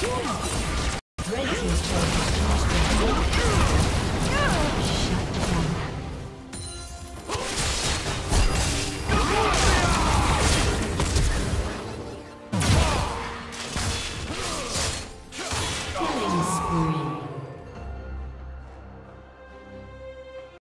Cool.